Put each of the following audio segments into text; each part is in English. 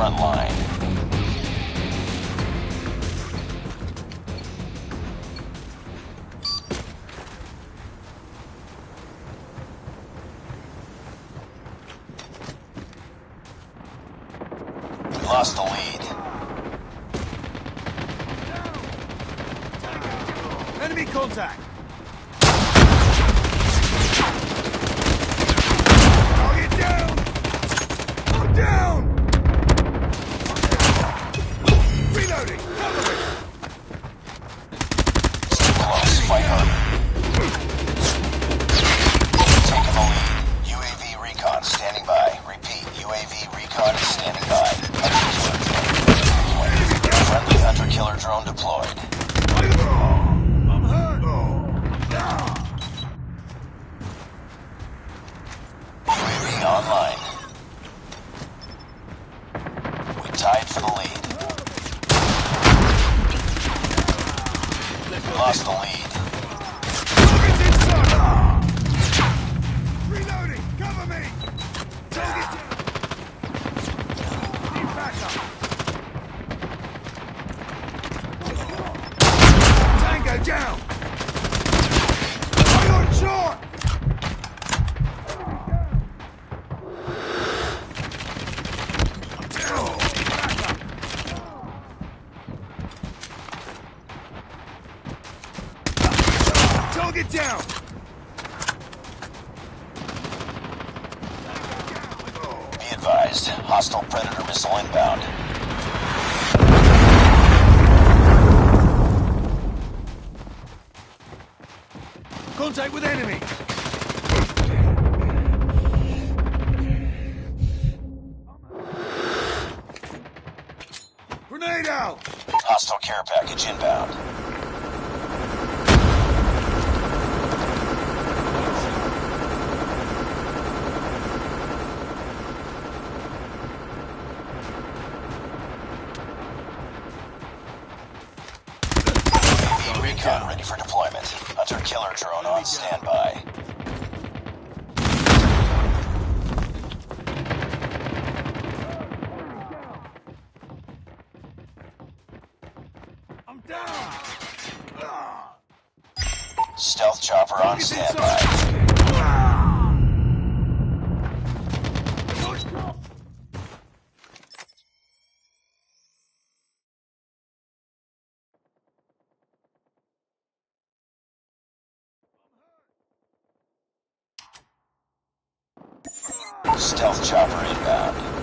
front line. advised. Hostile Predator missile inbound. Contact with enemy! Grenade out! Hostile care package inbound. recon ready for deployment. Hunter killer drone on standby. I'm down. Stealth chopper on standby. Stealth chopper inbound.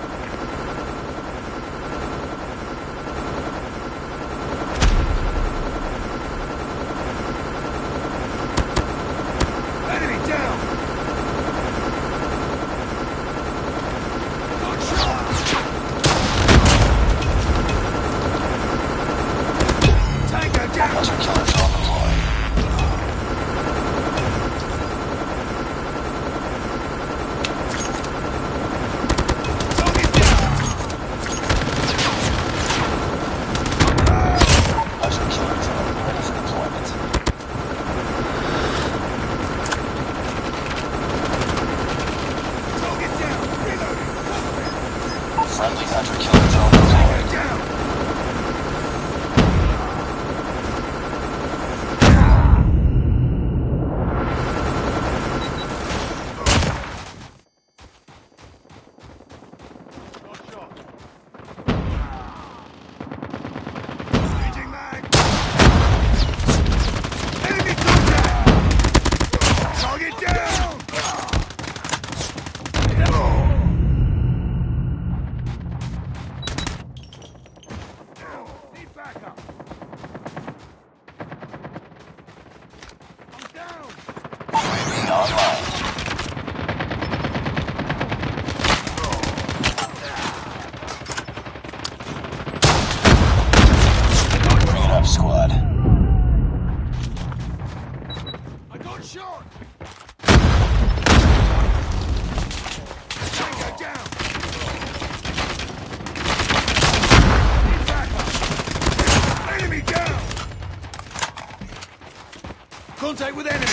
contact with enemy.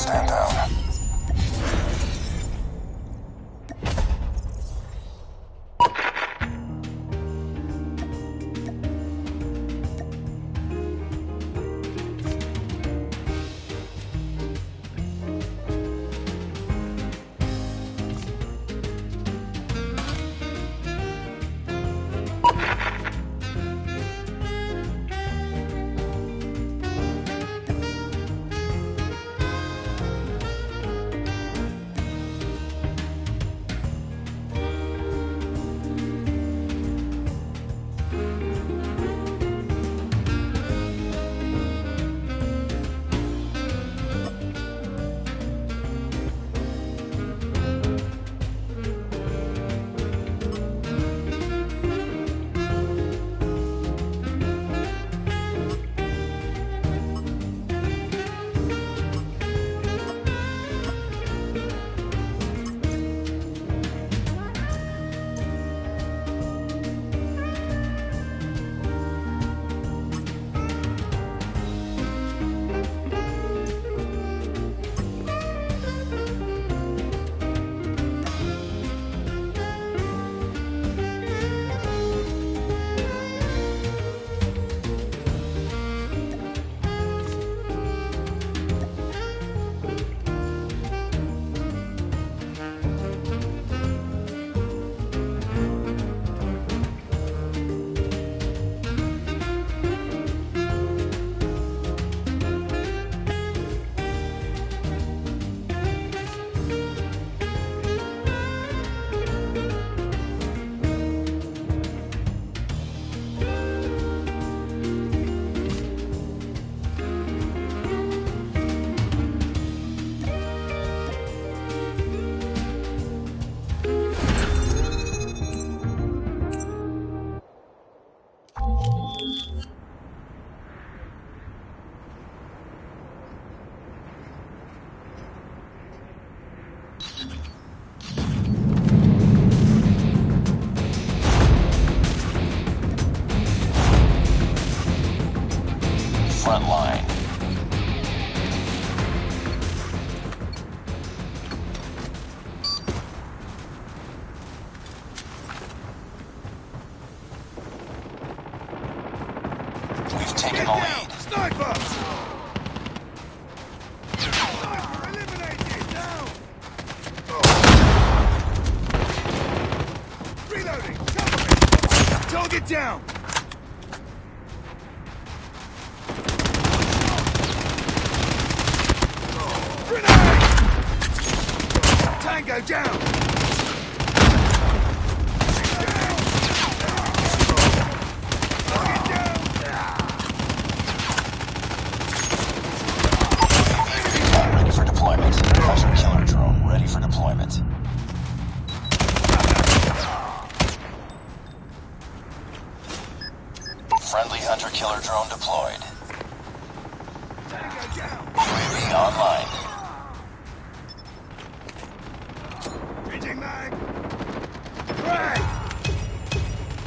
Stand down. Front Tango down!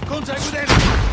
Contact with enemy!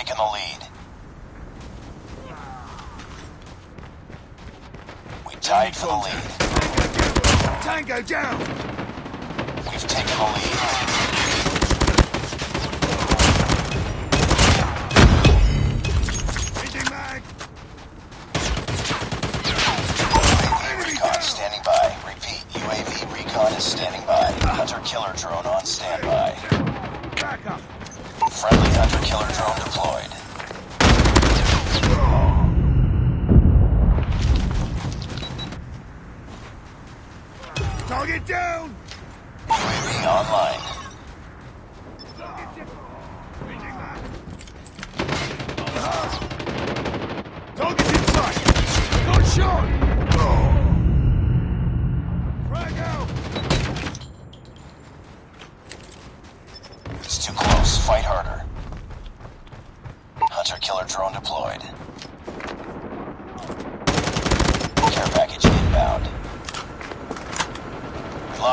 taken the lead. We tied for the lead. Tango down! We've taken the lead.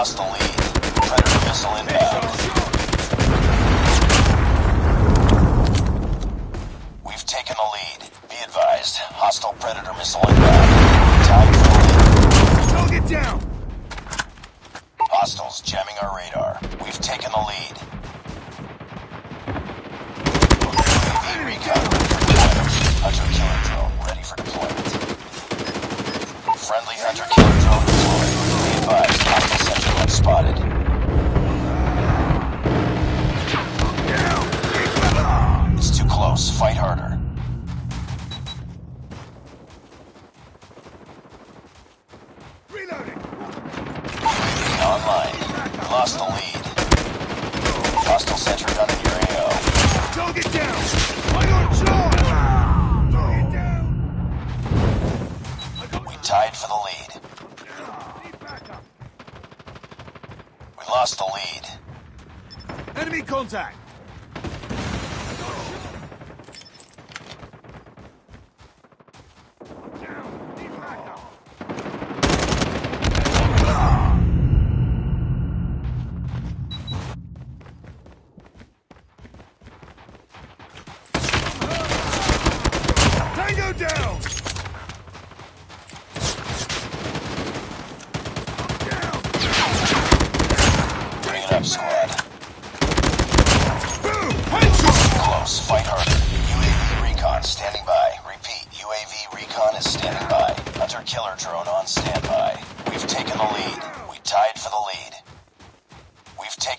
lost the lead. Predator missile inbound.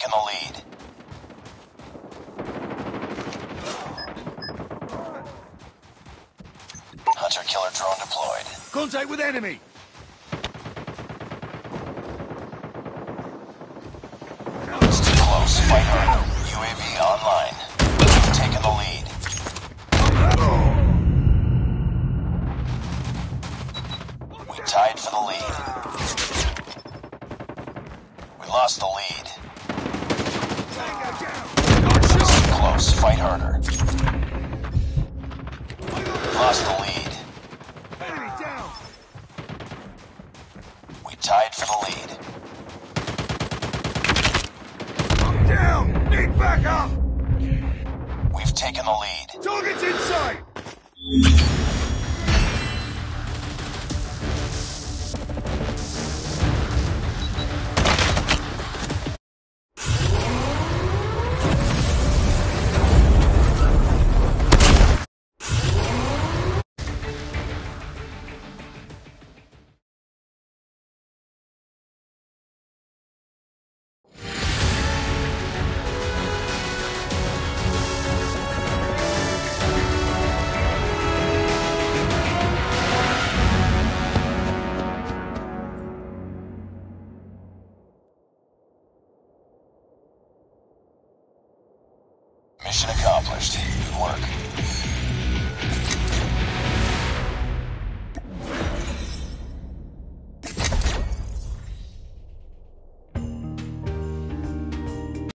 in the lead. Hunter-killer drone deployed. Contact with enemy!